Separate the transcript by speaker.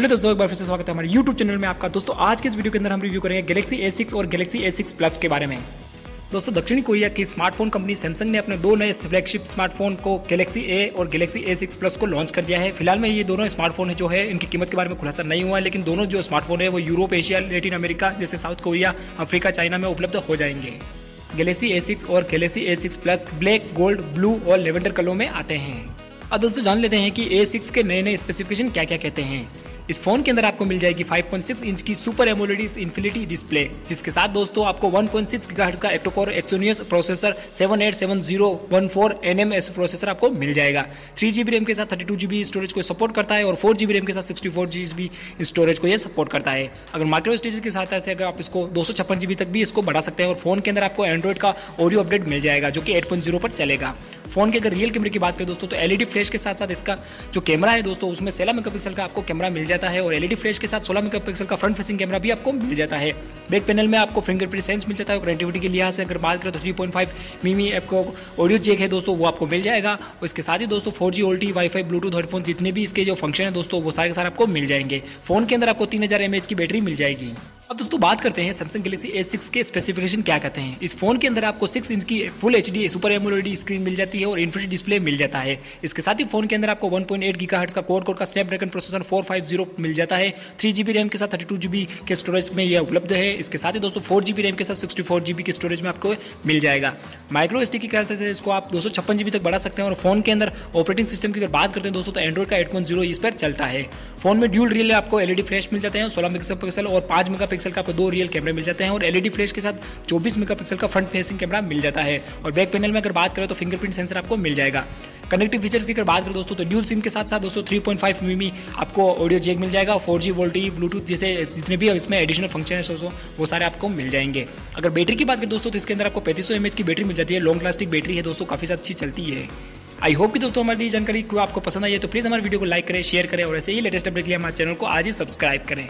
Speaker 1: Hello दोस्तों, एक बार फिर से स्वागत है हमारे YouTube चैनल में आपका। दोस्तों, आज के इस वीडियो के अंदर हम रिव्यू करेंगे गैलेक्सी A6 और गैलेक्सी A6 Plus के बारे में। दोस्तों, दक्षिणी कोरिया की स्मार्टफ़ोन कंपनी सैमसंग ने अपने दो नए फ्लैगशिप स्मार्टफ़ोन को गैलेक्सी A और Galaxy A6 Plus को लॉन्च कर दिया है। फ़िलहाल में ये दोनों स्मार्टफ़ोन है जो है, इनकी कीमत के बारे में खुलासा नहीं हुआ है, लेकिन दोनों जो स्मार्टफ़ोन है, वो यूरोप एशिया लेटिन अमेरिका जैसे साउथ कोरिया अफ्रीका चाइना में उपलब्ध हो जाएँगे। गैलेक्सी A6 और Galaxy A6 Plus black gold blue और लेवेंडर कलरों में आते हैं। अब दोस्तों, जान लेते हैं कि A6 के नए नए स्पेसिफिकेशन क्या क्या कहते हैं। इस फ़ोन के अंदर आपको मिल जाएगी 5.6 इंच की सुपर एमोलेड इन्फिनिटी डिस्प्ले जिसके साथ दोस्तों आपको 1.6 पॉइंट का octa core Exynos processor 787014 N M S processor आपको मिल जाएगा। थ्री जीबी रैम के साथ थर्टी टू जीबी स्टोरेज को सपोर्ट करता है और फोर जीबी रैम के साथ सिक्सटी फोर जीबी स्टोरेज को यह सपोर्ट करता है। अगर माइक्रो स्टेज के साथ ऐसे अगर आप इसको दो सौ छप्पन जीबी तक भी इसको बढ़ा सकते हैं और फ़ोन के अंदर आपको एंड्रॉइड का ऑडियो अपडेट मिल जाएगा, जो कि एट पॉइंट ज़ीरो पर चलेगा। फ़ोन के अगर रियल कैमरे की बात करें दोस्तों तो एलईडी फ्लैश के साथ साथ इसका जो कैमरा है दोस्तों, उसमें सोलह मेगापिक्सल का आपको कैमरा मिल जाता है और एलईडी फ्लैश के साथ 16 मेगापिक्सल का फ्रंट फेसिंग कैमरा भी आपको मिल जाता है। बैक पैनल में आपको फिंगरप्रिंट सेंस मिल जाता है और कनेक्टिविटी के लिहाज से अगर बात करें तो 3.5 मिमी आपको ऑडियो चेक है दोस्तों, वो आपको मिल जाएगा। और इसके साथ ही दोस्तों four G VoLTE wifi Bluetooth headphone जितने भी इसके जो फ़ंक्शन है दोस्तों, वो सारे के सारे आपको मिल जाएँगे। फ़ोन के अंदर आपको तीन हज़ार की बैटरी मिल जाएगी। अब दोस्तों बात करते हैं सैमसंग गैलेक्सी A6 के स्पेसिफिकेशन क्या कहते हैं? इस फ़ोन के अंदर आपको सिक्स इंच की full H D super AMOLED screen मिल जाती है और इन्फिनिटी डिस्प्ले मिल जाता है। इसके साथ ही फ़ोन के अंदर आपको वन पॉइंट का कोर कोर का स्नैपड्रैगन प्रोसेसर 450 मिल जाता है। थ्री जीबी रैम के साथ थर्टी टू जीबी के स्टोरेज में यह उपलब्ध है। इसके साथ ही दोस्तों फोर जीबी रैम के साथ सिक्सटी फोर जीबी के स्टोरेज में आपको मिल जाएगा। माइक्रो एस की कहते हैं इसको आप दो सौ जीबी तक बढ़ा सकते हैं और फ़ोन के अंदर ऑपरेटिंग सिस्टम की अगर बात करते हैं दोस्तों तो एंड्रॉइड का एट इस पर चलता है। फ़ोन में ड्यूल रियल आपको एलईडी फ्लैश मिल जाते हैं, सोलह मेगा और पाँच मेगा का आपको दो रियल कैमरे मिल जाते हैं और एलईडी फ्लैश के साथ 24 मेगापिक्सल का फ्रंट फेसिंग कैमरा मिल जाता है। और बैक पैनल में अगर बात करें तो फिंगरप्रिंट सेंसर आपको मिल जाएगा। कनेक्टिव फीचर्स की अगर बात करें दोस्तों तो ड्यूल सिम के साथ साथ दोस्तों 3.5 मिमी आपको ऑडियो जेक मिल जाएगा फोर जी वोल्टी ब्लूटूथ जैसे जितने भी इसमें एडिशनल फ़ंक्शन है दोस्तों, वो सारे आपको मिल जाएँगे। अगर बैटरी की बात करें दोस्तों तो इसके अंदर आपको पैंतीस सौ की बैटरी मिल जाती है। लॉन्ग लास्टिक बैटरी है दोस्तों, काफ़ी अच्छी चलती है। आई होप कि दोस्तों हमारी जानकारी को आपको पसंद आई है तो प्लीज़ हमारे वीडियो को लाइक करें शेयर करें और ऐसे ही लेटेस्ट अपडेट के लिए हमारे चैनल को आज ही सब्सक्राइब करें।